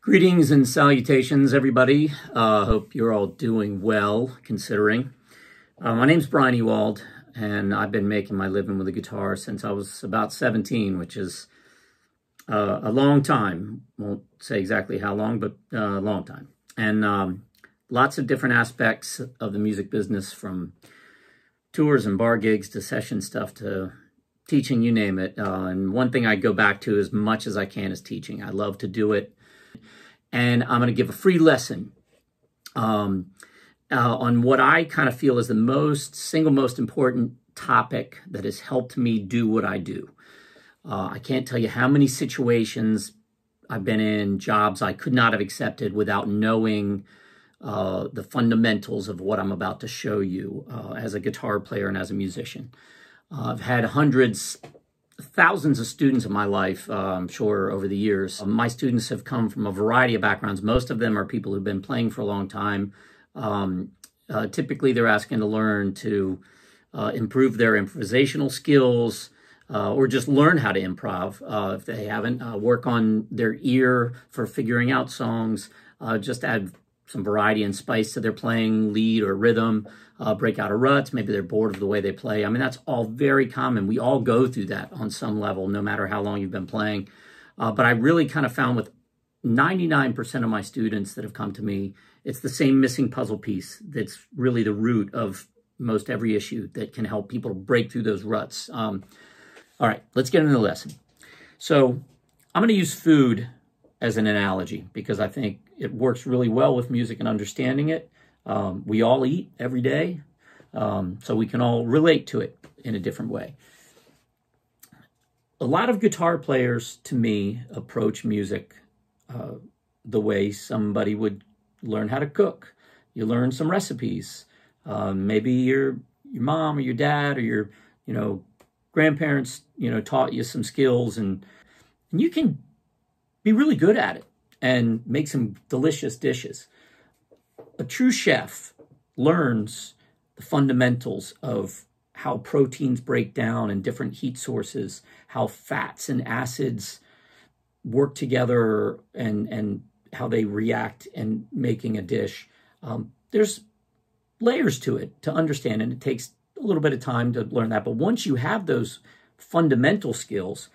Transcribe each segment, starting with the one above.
Greetings and salutations, everybody. Uh, hope you're all doing well, considering. Uh, my name's Bryan Ewald, and I've been making my living with a guitar since I was about 17, which is uh, a long time. Won't say exactly how long, but uh, a long time. And um, lots of different aspects of the music business, from tours and bar gigs to session stuff to teaching, you name it. Uh, and one thing I go back to as much as I can is teaching. I love to do it. And I'm going to give a free lesson um, uh, on what I kind of feel is the most single most important topic that has helped me do what I do. Uh, I can't tell you how many situations I've been in, jobs I could not have accepted without knowing uh, the fundamentals of what I'm about to show you uh, as a guitar player and as a musician. Uh, I've had hundreds, thousands of students in my life, uh, I'm sure, over the years. my students have come from a variety of backgrounds. Most of them are people who've been playing for a long time. Um, uh, typically, they're asking to learn to uh, improve their improvisational skills, uh, or just learn how to improv uh, if they haven't. Uh, work on their ear for figuring out songs. just add some variety and spice to their playing, lead or rhythm, uh, break out of ruts. Maybe they're bored of the way they play. I mean, that's all very common. We all go through that on some level, no matter how long you've been playing. Uh, but I really kind of found with 99% of my students that have come to me, it's the same missing puzzle piece that's really the root of most every issue that can help people break through those ruts. Um, all right, let's get into the lesson. So I'm going to use food as an analogy because I think it works really well with music and understanding it. Um, we all eat every day, um, so we can all relate to it in a different way. A lot of guitar players, to me, approach music uh, the way somebody would learn how to cook. You learn some recipes. Um, maybe your your mom or your dad or your you know grandparents you know taught you some skills and and you can be really good at it and make some delicious dishes. A true chef learns the fundamentals of how proteins break down in different heat sources, how fats and acids work together and, and how they react in making a dish. Um, there's layers to it to understand, and it takes a little bit of time to learn that. But once you have those fundamental skills,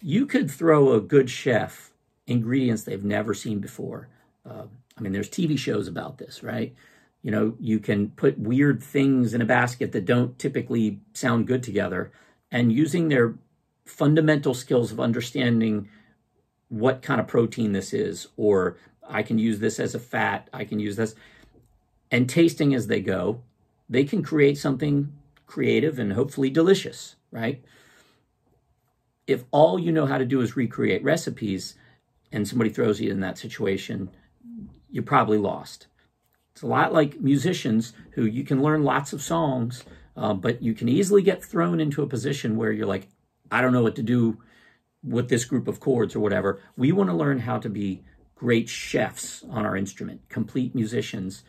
you could throw a good chef ingredients they've never seen before. Uh, I mean, there's TV shows about this, right? You know, you can put weird things in a basket that don't typically sound good together, and using their fundamental skills of understanding what kind of protein this is, or I can use this as a fat, I can use this, and tasting as they go, they can create something creative and hopefully delicious, right? If all you know how to do is recreate recipes, and somebody throws you in that situation, you're probably lost. It's a lot like musicians who you can learn lots of songs, uh, but you can easily get thrown into a position where you're like, I don't know what to do with this group of chords or whatever. We want to learn how to be great chefs on our instrument, complete musicians,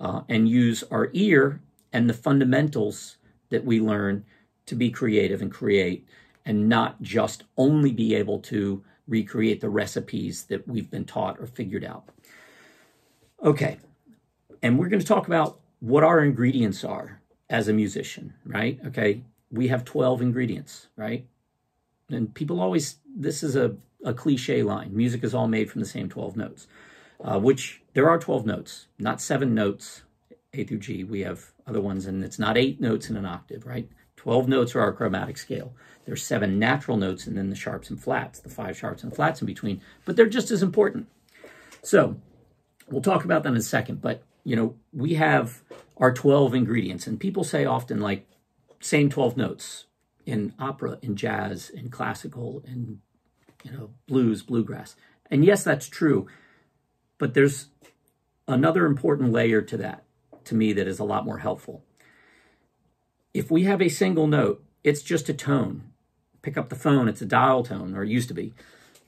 uh, and use our ear and the fundamentals that we learn to be creative and create, and not just only be able to recreate the recipes that we've been taught or figured out. Okay, and we're going to talk about what our ingredients are as a musician, right? Okay, we have 12 ingredients, right? And people always, this is a, a cliche line music is all made from the same 12 notes, uh, which there are 12 notes, not seven notes, A through G. We have other ones, and it's not eight notes in an octave, right? 12 notes are our chromatic scale. There's seven natural notes and then the sharps and flats, the five sharps and flats in between, but they're just as important. So we'll talk about them in a second, but you know, we have our 12 ingredients and people say often like same 12 notes in opera, in jazz, in classical, in you know, blues, bluegrass. And yes, that's true, but there's another important layer to that to me that is a lot more helpful. If we have a single note, it's just a tone pick up the phone, it's a dial tone, or it used to be.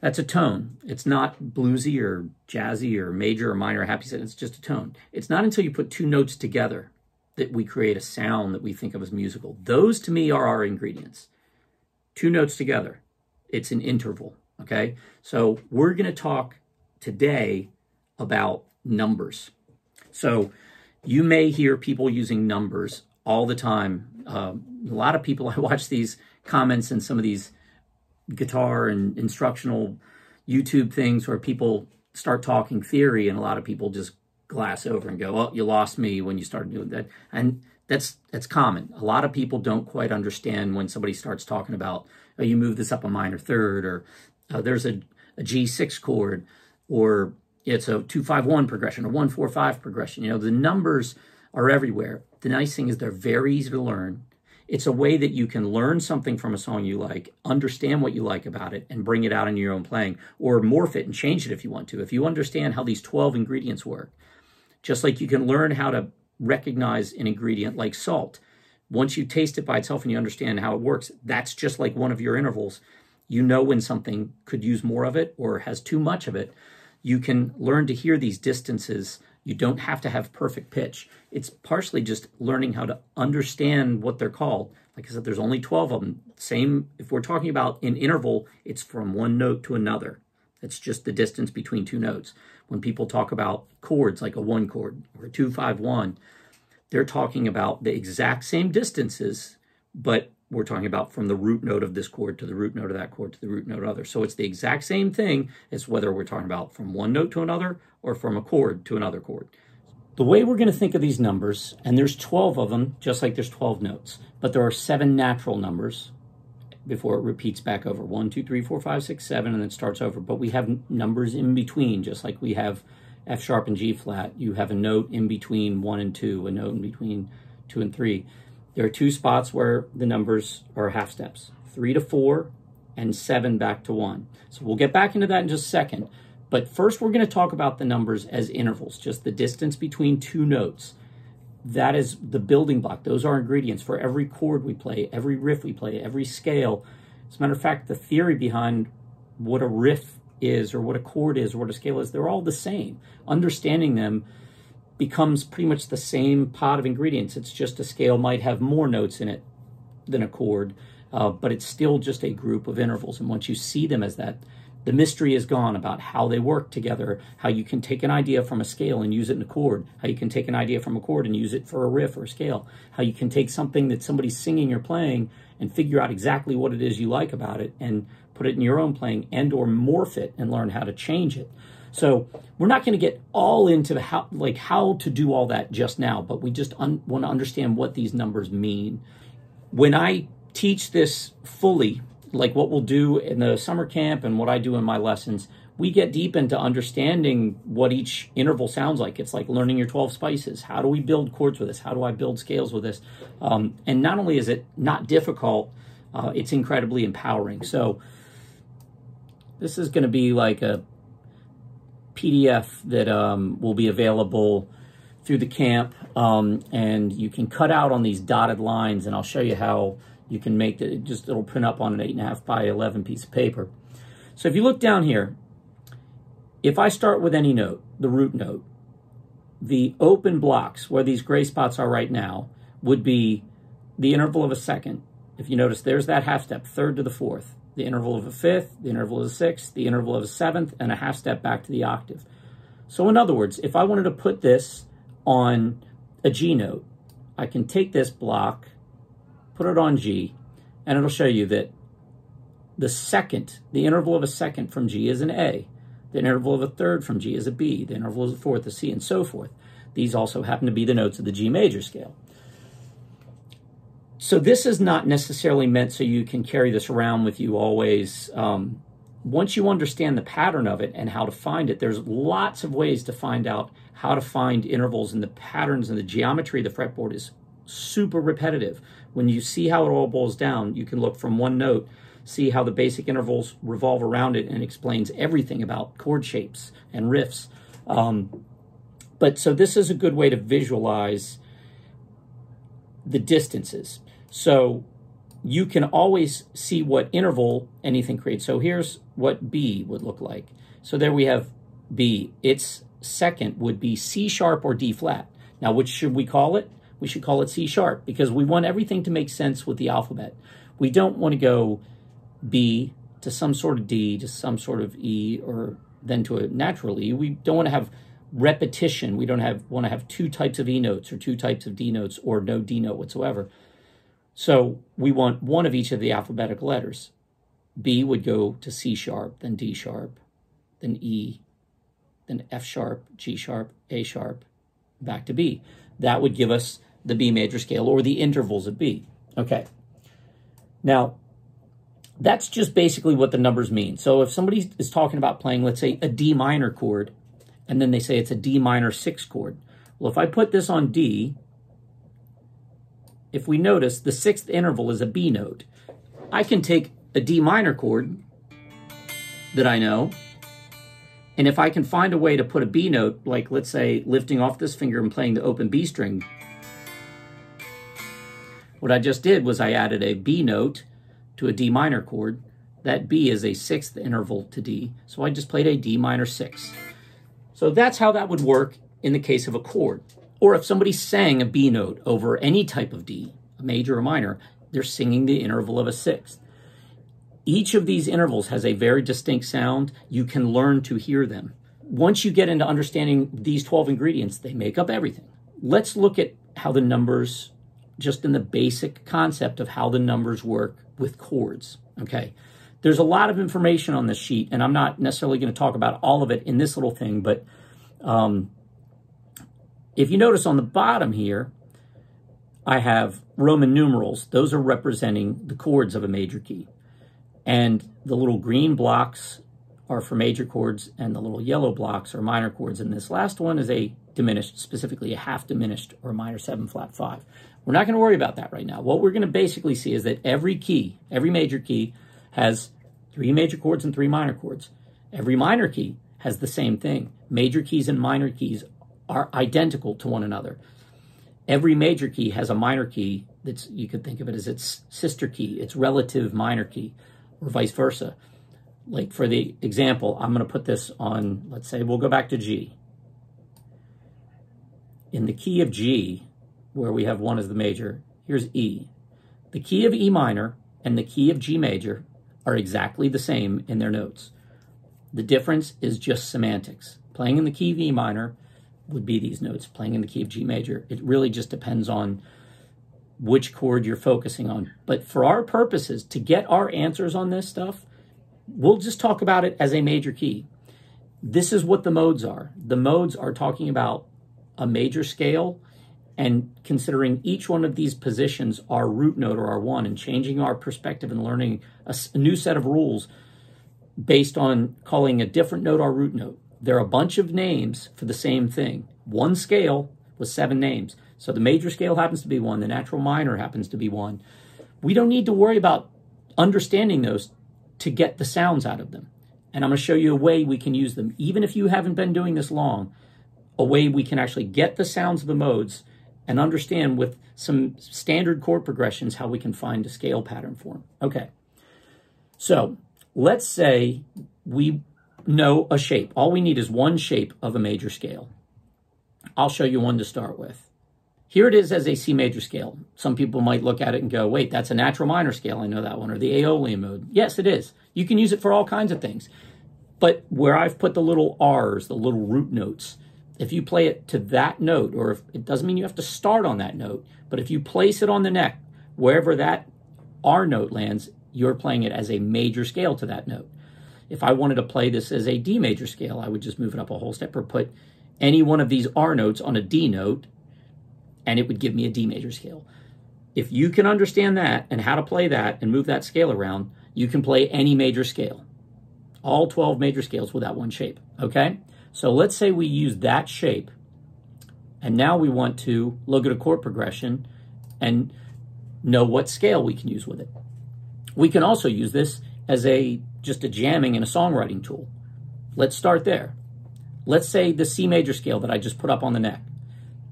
That's a tone. It's not bluesy or jazzy or major or minor or happy. It's just a tone. It's not until you put two notes together that we create a sound that we think of as musical. Those to me are our ingredients. Two notes together. It's an interval. Okay. So we're going to talk today about numbers. So you may hear people using numbers all the time. Uh, a lot of people, I watch these comments in some of these guitar and instructional YouTube things where people start talking theory and a lot of people just glass over and go, "Oh, you lost me when you started doing that." And that's that's common. A lot of people don't quite understand when somebody starts talking about, "Oh, you move this up a minor third," or uh, "There's a, a G6 chord," or it's a two five one progression, a one four five progression. You know, the numbers are everywhere. The nice thing is they're very easy to learn. It's a way that you can learn something from a song you like, understand what you like about it, and bring it out in your own playing, or morph it and change it if you want to. If you understand how these 12 ingredients work, just like you can learn how to recognize an ingredient like salt. Once you taste it by itself and you understand how it works, that's just like one of your intervals. You know when something could use more of it or has too much of it. You can learn to hear these distances you don't have to have perfect pitch. It's partially just learning how to understand what they're called. Like I said, there's only 12 of them. Same, if we're talking about an interval, it's from one note to another. It's just the distance between two notes. When people talk about chords, like a one chord or a two, five, one, they're talking about the exact same distances, but we're talking about from the root note of this chord to the root note of that chord to the root note of other. So it's the exact same thing as whether we're talking about from one note to another or from a chord to another chord. The way we're going to think of these numbers, and there's 12 of them, just like there's 12 notes, but there are seven natural numbers before it repeats back over. One, two, three, four, five, six, seven, and then starts over. But we have numbers in between, just like we have F sharp and G flat. You have a note in between one and two, a note in between two and three. There are two spots where the numbers are half steps, three to four and seven back to one. So we'll get back into that in just a second. But first we're gonna talk about the numbers as intervals, just the distance between two notes. That is the building block. Those are ingredients for every chord we play, every riff we play, every scale. As a matter of fact, the theory behind what a riff is or what a chord is or what a scale is, they're all the same. Understanding them becomes pretty much the same pot of ingredients. It's just a scale might have more notes in it than a chord, uh, but it's still just a group of intervals. And once you see them as that, the mystery is gone about how they work together, how you can take an idea from a scale and use it in a chord, how you can take an idea from a chord and use it for a riff or a scale, how you can take something that somebody's singing or playing and figure out exactly what it is you like about it and put it in your own playing and or morph it and learn how to change it. So we're not going to get all into the how like how to do all that just now, but we just want to understand what these numbers mean. When I teach this fully, like what we'll do in the summer camp and what I do in my lessons, we get deep into understanding what each interval sounds like. It's like learning your 12 spices. How do we build chords with this? How do I build scales with this? Um, and not only is it not difficult, uh, it's incredibly empowering. So this is going to be like a PDF that um, will be available through the camp. Um, and you can cut out on these dotted lines, and I'll show you how you can make it. Just it'll print up on an 8.5 by 11 piece of paper. So if you look down here, if I start with any note, the root note, the open blocks where these gray spots are right now would be the interval of a second. If you notice, there's that half step, third to the fourth the interval of a fifth, the interval of a sixth, the interval of a seventh, and a half step back to the octave. So in other words, if I wanted to put this on a G note, I can take this block, put it on G, and it'll show you that the second, the interval of a second from G is an A. The interval of a third from G is a B. The interval of a fourth, a C, and so forth. These also happen to be the notes of the G major scale. So this is not necessarily meant so you can carry this around with you always. Um, once you understand the pattern of it and how to find it, there's lots of ways to find out how to find intervals and the patterns and the geometry of the fretboard is super repetitive. When you see how it all boils down, you can look from one note, see how the basic intervals revolve around it and explains everything about chord shapes and riffs. Um, but so this is a good way to visualize the distances. So you can always see what interval anything creates. So here's what B would look like. So there we have B. Its second would be C sharp or D flat. Now, which should we call it? We should call it C sharp because we want everything to make sense with the alphabet. We don't want to go B to some sort of D to some sort of E or then to a natural E. We don't want to have repetition. We don't have want to have two types of E notes or two types of D notes or no D note whatsoever. So we want one of each of the alphabetic letters. B would go to C sharp, then D sharp, then E, then F sharp, G sharp, A sharp, back to B. That would give us the B major scale or the intervals of B. Okay. Now, that's just basically what the numbers mean. So if somebody is talking about playing, let's say, a D minor chord, and then they say it's a D minor six chord. Well, if I put this on D, if we notice, the sixth interval is a B note. I can take a D minor chord that I know, and if I can find a way to put a B note, like let's say lifting off this finger and playing the open B string, what I just did was I added a B note to a D minor chord. That B is a sixth interval to D, so I just played a D minor six. So that's how that would work in the case of a chord. Or if somebody sang a B note over any type of D, a major or minor, they're singing the interval of a sixth. Each of these intervals has a very distinct sound. You can learn to hear them. Once you get into understanding these 12 ingredients, they make up everything. Let's look at how the numbers, just in the basic concept of how the numbers work with chords. Okay. There's a lot of information on this sheet, and I'm not necessarily going to talk about all of it in this little thing, but um, if you notice on the bottom here, I have Roman numerals. Those are representing the chords of a major key. And the little green blocks are for major chords, and the little yellow blocks are minor chords. And this last one is a diminished, specifically a half diminished or minor seven flat five. We're not going to worry about that right now. What we're going to basically see is that every key, every major key, has three major chords and three minor chords. Every minor key has the same thing. Major keys and minor keys are identical to one another. Every major key has a minor key that's, you could think of it as its sister key, its relative minor key, or vice versa. Like for the example, I'm going to put this on, let's say we'll go back to G. In the key of G, where we have one as the major, here's E. The key of E minor and the key of G major are exactly the same in their notes. The difference is just semantics. Playing in the key of E minor would be these notes. Playing in the key of G major, it really just depends on which chord you're focusing on. But for our purposes, to get our answers on this stuff, we'll just talk about it as a major key. This is what the modes are. The modes are talking about a major scale and considering each one of these positions our root note or our one and changing our perspective and learning a, a new set of rules based on calling a different note our root note. There are a bunch of names for the same thing. One scale with seven names. So the major scale happens to be one, the natural minor happens to be one. We don't need to worry about understanding those to get the sounds out of them. And I'm going to show you a way we can use them. Even if you haven't been doing this long, a way we can actually get the sounds of the modes and understand with some standard chord progressions how we can find a scale pattern for them. Okay, so let's say we know a shape. All we need is one shape of a major scale. I'll show you one to start with. Here it is as a C major scale. Some people might look at it and go, wait, that's a natural minor scale. I know that one. Or the Aeolian mode. Yes, it is. You can use it for all kinds of things. But where I've put the little R's, the little root notes, if you play it to that note, or if it doesn't mean you have to start on that note, but if you place it on the neck, wherever that R note lands, you're playing it as a major scale to that note. If I wanted to play this as a D major scale, I would just move it up a whole step or put any one of these R notes on a D note, and it would give me a D major scale. If you can understand that and how to play that and move that scale around, you can play any major scale, all 12 major scales with that one shape, okay? So let's say we use that shape, and now we want to look at a chord progression and know what scale we can use with it. We can also use this as a just a jamming and a songwriting tool. Let's start there. Let's say the C major scale that I just put up on the neck,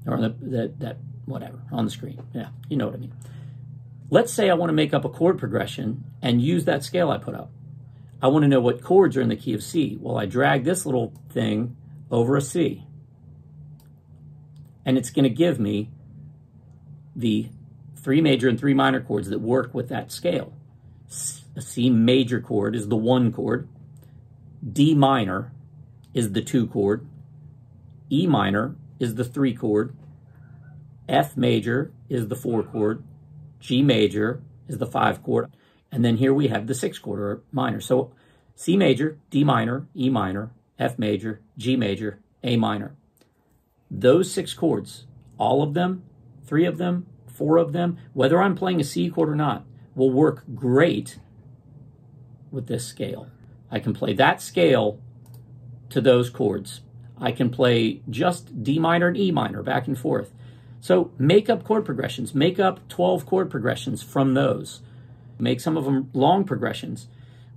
or the, the, that whatever on the screen. Yeah, you know what I mean. Let's say I want to make up a chord progression and use that scale I put up. I want to know what chords are in the key of C. Well, I drag this little thing over a C. And it's going to give me the three major and three minor chords that work with that scale. A C major chord is the one chord. D minor is the two chord, E minor is the three chord, F major is the four chord, G major is the five chord, and then here we have the six chord or minor. So C major, D minor, E minor, F major, G major, A minor. Those six chords, all of them, three of them, four of them, whether I'm playing a C chord or not, will work great with this scale. I can play that scale to those chords. I can play just D minor and E minor back and forth. So make up chord progressions. Make up 12 chord progressions from those. Make some of them long progressions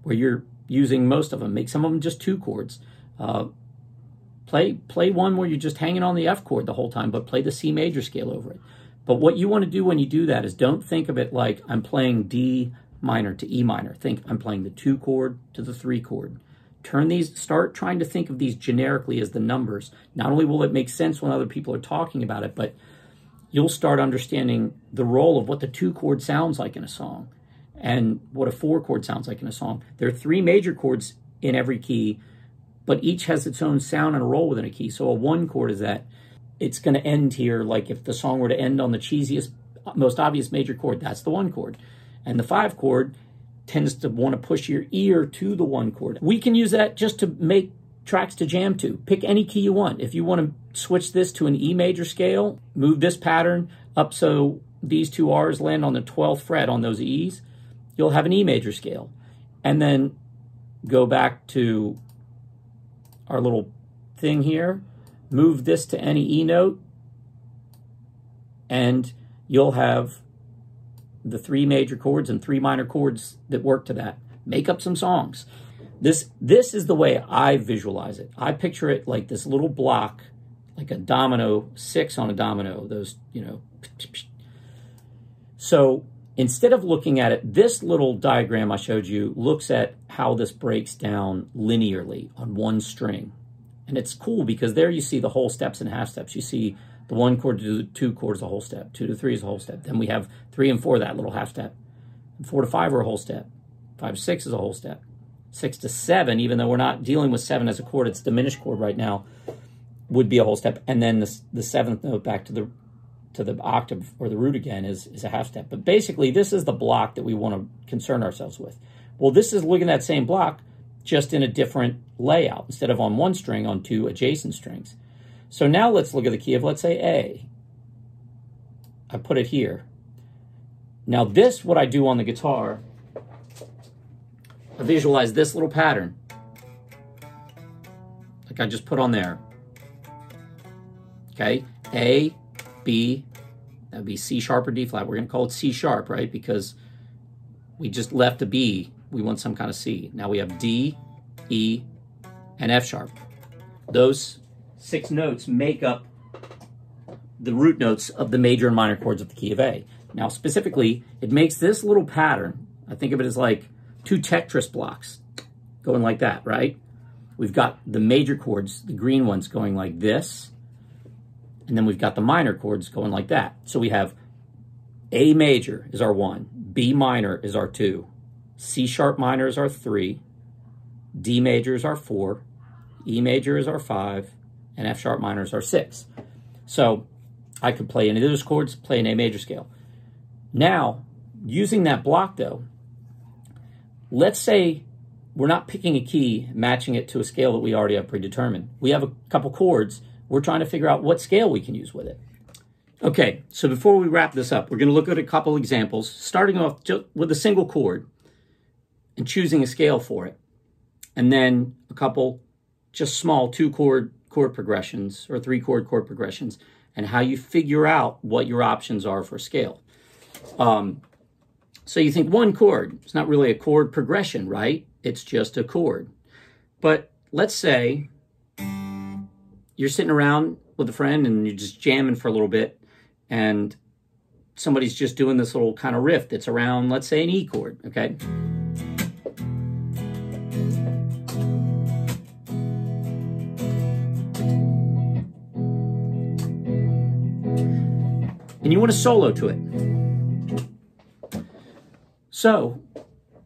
where you're using most of them. Make some of them just two chords. Uh, play play one where you're just hanging on the F chord the whole time, but play the C major scale over it. But what you want to do when you do that is don't think of it like I'm playing D minor to E minor. Think I'm playing the two chord to the three chord. Turn these, start trying to think of these generically as the numbers. Not only will it make sense when other people are talking about it, but you'll start understanding the role of what the two chord sounds like in a song and what a four chord sounds like in a song. There are three major chords in every key, but each has its own sound and a role within a key. So a one chord is that it's going to end here. Like if the song were to end on the cheesiest, most obvious major chord, that's the one chord. And the five chord tends to want to push your ear to the one chord. We can use that just to make tracks to jam to. Pick any key you want. If you want to switch this to an E major scale, move this pattern up so these two R's land on the 12th fret on those E's, you'll have an E major scale. And then go back to our little thing here, move this to any E note, and you'll have the three major chords and three minor chords that work to that. Make up some songs. This this is the way I visualize it. I picture it like this little block, like a domino, six on a domino, those, you know. So instead of looking at it, this little diagram I showed you looks at how this breaks down linearly on one string. And it's cool because there you see the whole steps and half steps. You see the one chord to two chords a whole step. Two to three is a whole step. Then we have three and four, that little half step. Four to five are a whole step. Five to six is a whole step. Six to seven, even though we're not dealing with seven as a chord, it's diminished chord right now, would be a whole step. And then the, the seventh note back to the to the octave or the root again is, is a half step. But basically, this is the block that we want to concern ourselves with. Well, this is looking at that same block, just in a different layout. Instead of on one string, on two adjacent strings. So now let's look at the key of, let's say, A. I put it here. Now this, what I do on the guitar, I visualize this little pattern. Like I just put on there. Okay, A, B, that would be C sharp or D flat. We're going to call it C sharp, right? Because we just left a B. We want some kind of C. Now we have D, E, and F sharp. Those six notes make up the root notes of the major and minor chords of the key of A. Now, specifically, it makes this little pattern, I think of it as like two Tetris blocks going like that, right? We've got the major chords, the green ones, going like this, and then we've got the minor chords going like that. So we have A major is our one, B minor is our two, C sharp minor is our three, D major is our four, E major is our five, and F sharp minors are six. So I could play any of those chords, play an A major scale. Now, using that block though, let's say we're not picking a key, matching it to a scale that we already have predetermined. We have a couple chords. We're trying to figure out what scale we can use with it. Okay, so before we wrap this up, we're going to look at a couple examples, starting off with a single chord and choosing a scale for it. And then a couple just small two chord chord progressions or three chord chord progressions and how you figure out what your options are for scale. Um, so you think one chord, it's not really a chord progression, right? It's just a chord. But let's say you're sitting around with a friend and you're just jamming for a little bit and somebody's just doing this little kind of riff that's around, let's say, an E chord, okay? and you want to solo to it. So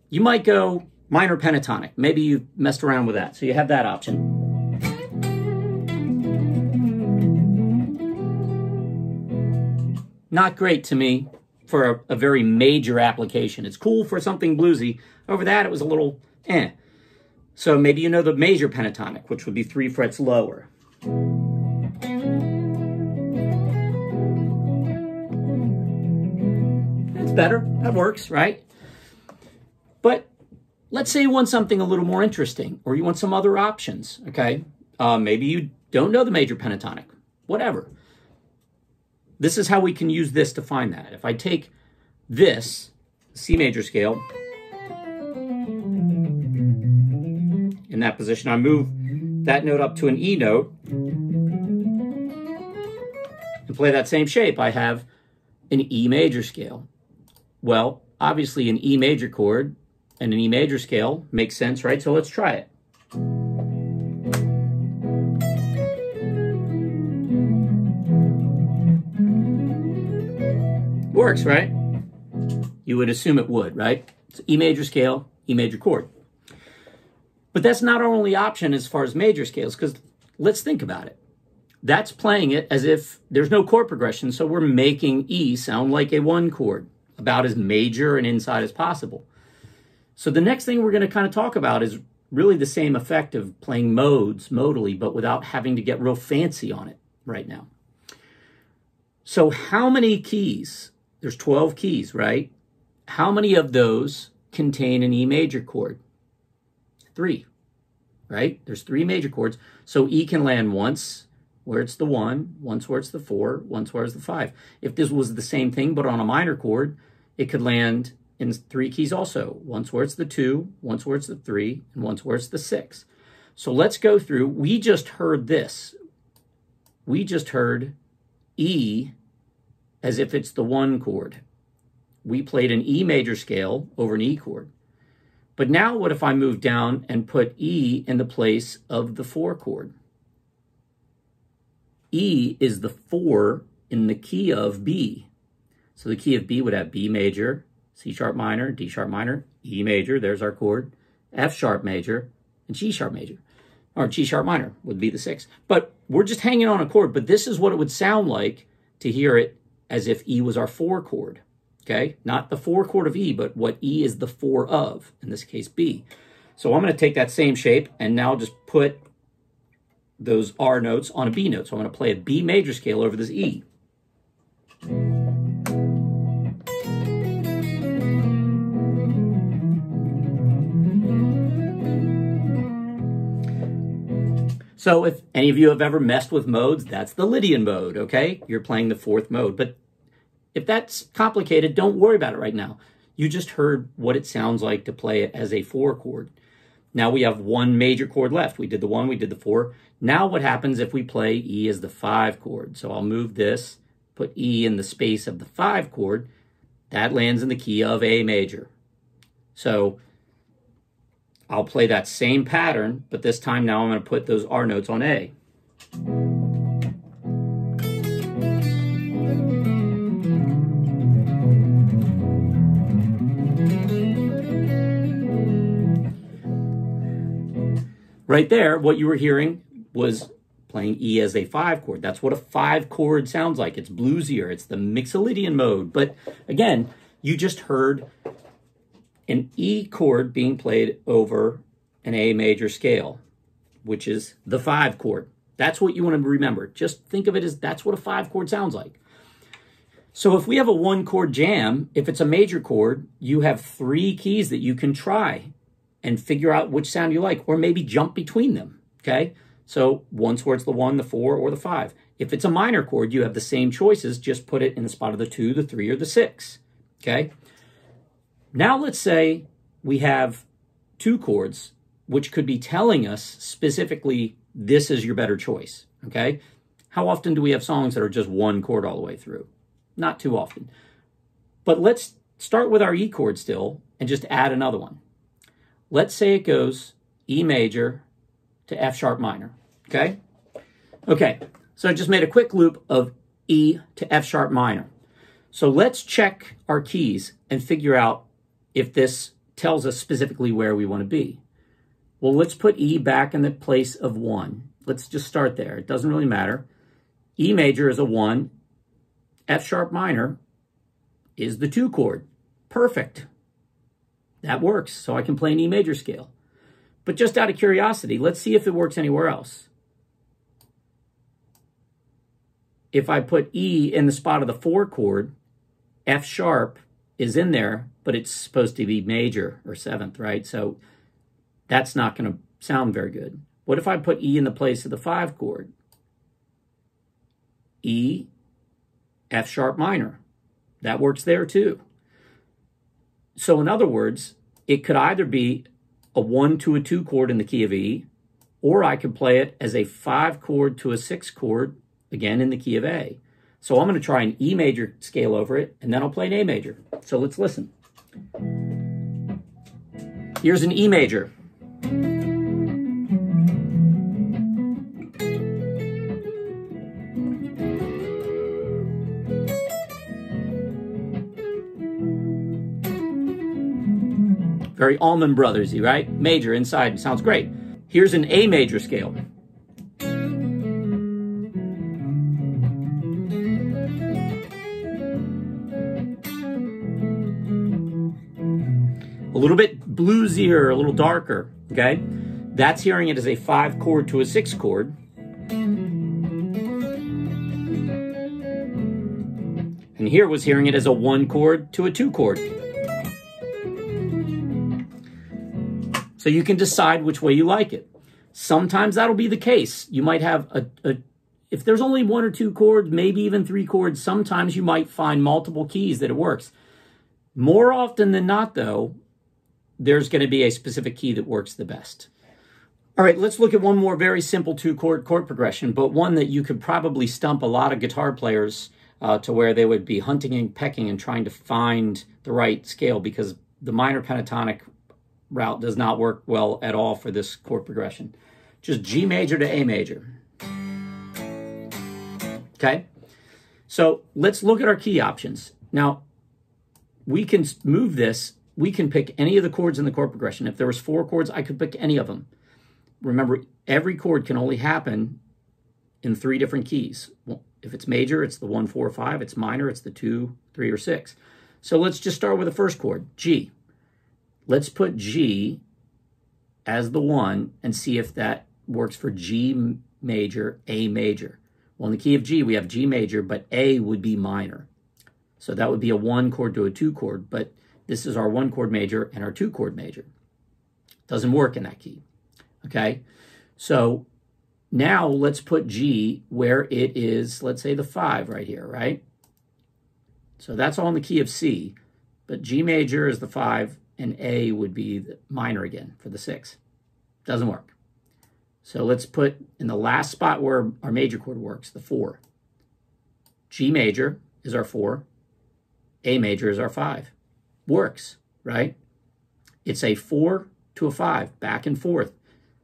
you might go minor pentatonic. Maybe you messed around with that, so you have that option. Not great to me for a, a very major application. It's cool for something bluesy. Over that, it was a little eh. So maybe you know the major pentatonic, which would be three frets lower. Better. That works, right? But let's say you want something a little more interesting or you want some other options, okay? Uh, maybe you don't know the major pentatonic, whatever. This is how we can use this to find that. If I take this C major scale in that position, I move that note up to an E note and play that same shape, I have an E major scale. Well, obviously an E major chord and an E major scale makes sense, right? So let's try it. Works, right? You would assume it would, right? It's E major scale, E major chord. But that's not our only option as far as major scales, because let's think about it. That's playing it as if there's no chord progression, so we're making E sound like a one chord, about as major and inside as possible. So the next thing we're going to kind of talk about is really the same effect of playing modes modally, but without having to get real fancy on it right now. So how many keys there's 12 keys, right? How many of those contain an E major chord? Three, right? There's three major chords. So E can land once where it's the one, once where it's the four, once where it's the five. If this was the same thing but on a minor chord, it could land in three keys also. Once where it's the two, once where it's the three, and once where it's the six. So let's go through. We just heard this. We just heard E as if it's the one chord. We played an E major scale over an E chord. But now what if I move down and put E in the place of the four chord? E is the four in the key of B. So the key of B would have B major, C sharp minor, D sharp minor, E major, there's our chord, F sharp major, and G sharp major. Or G sharp minor would be the six. But we're just hanging on a chord, but this is what it would sound like to hear it as if E was our four chord, okay? Not the four chord of E, but what E is the four of, in this case, B. So I'm going to take that same shape and now just put those R notes on a B note. So I'm going to play a B major scale over this E. So if any of you have ever messed with modes, that's the Lydian mode, okay? You're playing the fourth mode. But if that's complicated, don't worry about it right now. You just heard what it sounds like to play it as a four chord. Now we have one major chord left. We did the one, we did the four. Now what happens if we play E as the five chord? So I'll move this, put E in the space of the five chord. That lands in the key of A major. So I'll play that same pattern, but this time now I'm going to put those R notes on A. Right there, what you were hearing was playing E as a five chord. That's what a five chord sounds like. It's bluesier. It's the Mixolydian mode. But again, you just heard an E chord being played over an A major scale, which is the five chord. That's what you want to remember. Just think of it as that's what a five chord sounds like. So if we have a one chord jam, if it's a major chord, you have three keys that you can try and figure out which sound you like, or maybe jump between them. Okay. So once where it's the one, the four, or the five. If it's a minor chord, you have the same choices. Just put it in the spot of the two, the three, or the six. Okay. Now let's say we have two chords, which could be telling us specifically this is your better choice, okay? How often do we have songs that are just one chord all the way through? Not too often. But let's start with our E chord still and just add another one. Let's say it goes E major to F sharp minor, okay? Okay, so I just made a quick loop of E to F sharp minor. So let's check our keys and figure out if this tells us specifically where we want to be. Well, let's put E back in the place of 1. Let's just start there. It doesn't really matter. E major is a 1. F sharp minor is the two chord. Perfect. That works, so I can play an E major scale. But just out of curiosity, let's see if it works anywhere else. If I put E in the spot of the four chord, F sharp is in there, but it's supposed to be major or seventh, right? So that's not going to sound very good. What if I put E in the place of the five chord? E, F sharp minor. That works there too. So in other words, it could either be a one to a two chord in the key of E, or I could play it as a five chord to a six chord, again in the key of A. So I'm going to try an E major scale over it, and then I'll play an A major. So let's listen. Here's an E major. Very Allman Brothersy, right? Major inside sounds great. Here's an A major scale. Little bit bluesier, a little darker, okay? That's hearing it as a five chord to a six chord. And here was hearing it as a one chord to a two chord. So you can decide which way you like it. Sometimes that'll be the case. You might have a, a, if there's only one or two chords, maybe even three chords, sometimes you might find multiple keys that it works. More often than not, though, there's going to be a specific key that works the best. All right, let's look at one more very simple two chord chord progression, but one that you could probably stump a lot of guitar players uh, to where they would be hunting and pecking and trying to find the right scale because the minor pentatonic route does not work well at all for this chord progression. Just G major to A major. Okay? So let's look at our key options. Now, we can move this. We can pick any of the chords in the chord progression. If there was four chords, I could pick any of them. Remember, every chord can only happen in three different keys. If it's major, it's the one, four, five. It's minor, it's the two, three, or six. So let's just start with the first chord, G. Let's put G as the one and see if that works for G major, A major. Well, in the key of G, we have G major, but A would be minor. So that would be a one chord to a two chord, but this is our one chord major and our two chord major. Doesn't work in that key. Okay. So now let's put G where it is, let's say the five right here, right? So that's all in the key of C, but G major is the five, and A would be the minor again for the six. Doesn't work. So let's put in the last spot where our major chord works, the four. G major is our four. A major is our five. Works, right? It's a four to a five, back and forth,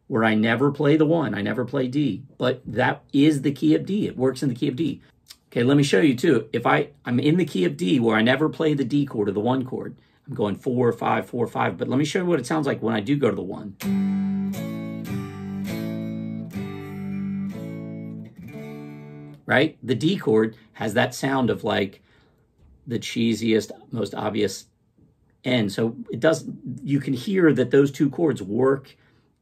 where I never play the one. I never play D, but that is the key of D. It works in the key of D. Okay, let me show you too. If I, I'm in the key of D where I never play the D chord or the one chord, I'm going four, five, four, five. But let me show you what it sounds like when I do go to the one. Right? The D chord has that sound of like the cheesiest, most obvious end. So it does, you can hear that those two chords work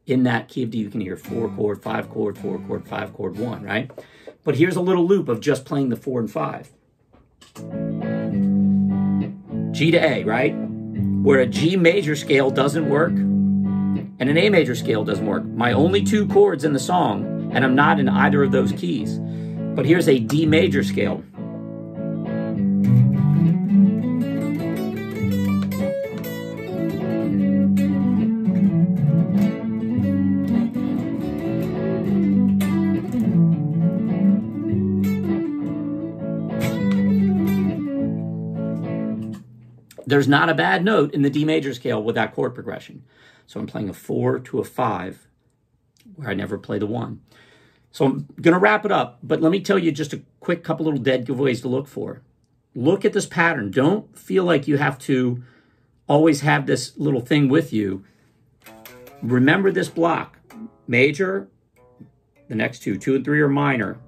in that key of D. You can hear four mm. chord, five chord, four chord, five chord, one, right? But here's a little loop of just playing the four and five. G to A, right? where a G major scale doesn't work and an A major scale doesn't work. My only two chords in the song, and I'm not in either of those keys. But here's a D major scale. There's not a bad note in the D major scale with that chord progression. So I'm playing a four to a five where I never play the one. So I'm going to wrap it up, but let me tell you just a quick couple little dead giveaways to look for. Look at this pattern. Don't feel like you have to always have this little thing with you. Remember this block. Major, the next two, two and three are minor,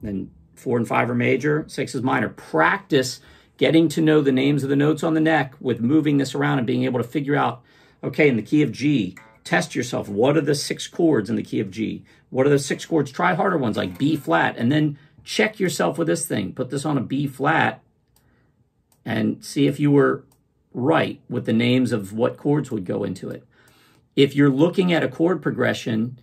then Four and five are major, six is minor. Practice getting to know the names of the notes on the neck with moving this around and being able to figure out, okay, in the key of G, test yourself. What are the six chords in the key of G? What are the six chords? Try harder ones like B flat, and then check yourself with this thing. Put this on a B flat and see if you were right with the names of what chords would go into it. If you're looking at a chord progression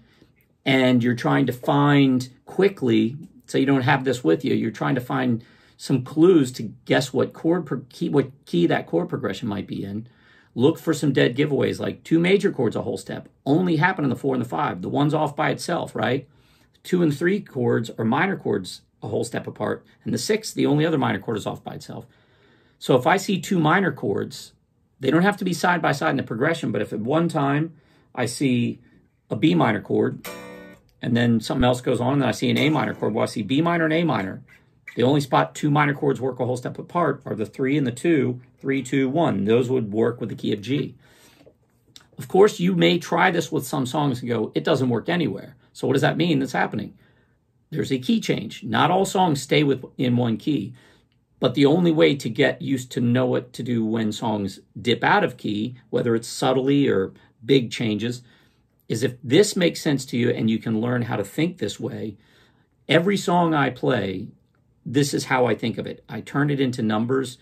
and you're trying to find quickly, so you don't have this with you, you're trying to find some clues to guess what chord key, what key that chord progression might be in. Look for some dead giveaways, like two major chords a whole step only happen in the four and the five. The one's off by itself, right? Two and three chords are minor chords a whole step apart, and the six, the only other minor chord is off by itself. So if I see two minor chords, they don't have to be side by side in the progression, but if at one time I see a B minor chord and then something else goes on and I see an A minor chord, well, I see B minor and A minor. The only spot two minor chords work a whole step apart are the three and the two, three, two, one. Those would work with the key of G. Of course, you may try this with some songs and go, it doesn't work anywhere. So what does that mean that's happening? There's a key change. Not all songs stay with in one key. But the only way to get used to know what to do when songs dip out of key, whether it's subtly or big changes, is if this makes sense to you and you can learn how to think this way. Every song I play, this is how I think of it. I turn it into numbers